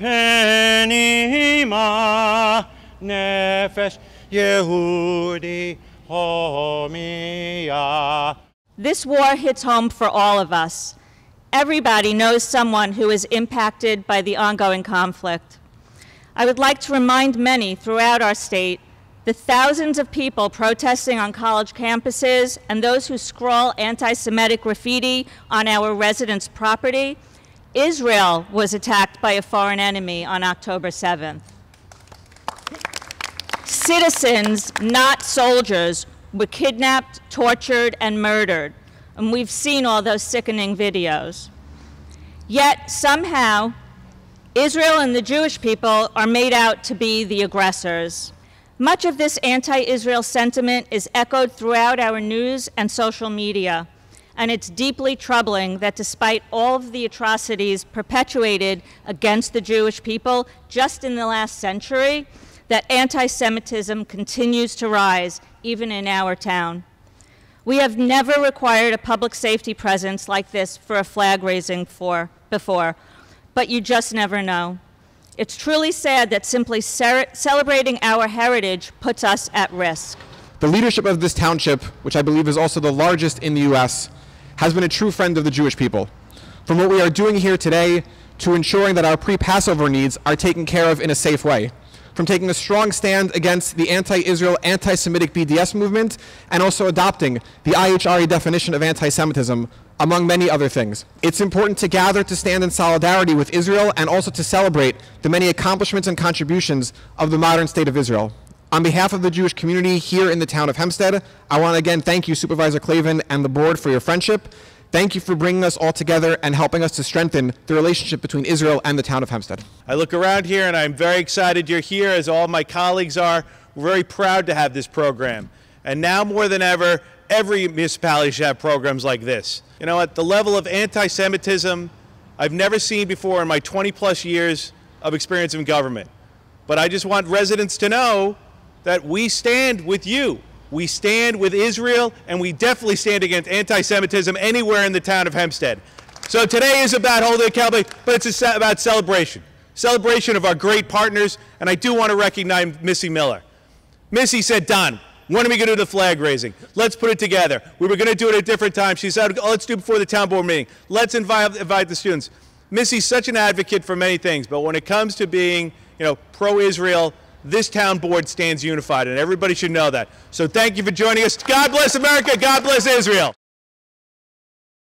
Penima nefesh Yehudi homia. This war hits home for all of us. Everybody knows someone who is impacted by the ongoing conflict. I would like to remind many throughout our state the thousands of people protesting on college campuses and those who scrawl anti Semitic graffiti on our residents' property. Israel was attacked by a foreign enemy on October 7th. Citizens, not soldiers, were kidnapped, tortured, and murdered. And we've seen all those sickening videos. Yet, somehow, Israel and the Jewish people are made out to be the aggressors. Much of this anti Israel sentiment is echoed throughout our news and social media. And it's deeply troubling that despite all of the atrocities perpetuated against the Jewish people just in the last century, that anti Semitism continues to rise, even in our town. We have never required a public safety presence like this for a flag raising for, before, but you just never know. It's truly sad that simply celebrating our heritage puts us at risk. The leadership of this township, which I believe is also the largest in the U.S., has been a true friend of the Jewish people. From what we are doing here today to ensuring that our pre Passover needs are taken care of in a safe way from taking a strong stand against the anti-Israel, anti-Semitic BDS movement, and also adopting the IHRA definition of anti-Semitism, among many other things. It's important to gather to stand in solidarity with Israel and also to celebrate the many accomplishments and contributions of the modern state of Israel. On behalf of the Jewish community here in the town of Hempstead, I want to again thank you, Supervisor Clavin, and the board for your friendship. Thank you for bringing us all together and helping us to strengthen the relationship between Israel and the town of Hempstead. I look around here and I'm very excited you're here, as all my colleagues are. We're very proud to have this program. And now more than ever, every municipality should have programs like this. You know, at the level of anti Semitism, I've never seen before in my 20 plus years of experience in government. But I just want residents to know that we stand with you. We stand with Israel, and we definitely stand against anti Semitism anywhere in the town of Hempstead. So today is about holding accountability, but it's about celebration. Celebration of our great partners, and I do want to recognize Missy Miller. Missy said, Don, when are we going to do the flag raising? Let's put it together. We were going to do it at a different time. She said, oh, let's do it before the town board meeting. Let's invite, invite the students. Missy's such an advocate for many things, but when it comes to being, you know, pro-Israel, this town board stands unified, and everybody should know that. So thank you for joining us. God bless America. God bless Israel.